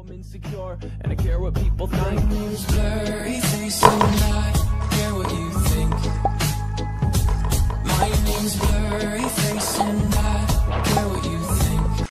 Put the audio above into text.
I'm insecure and I care what people think.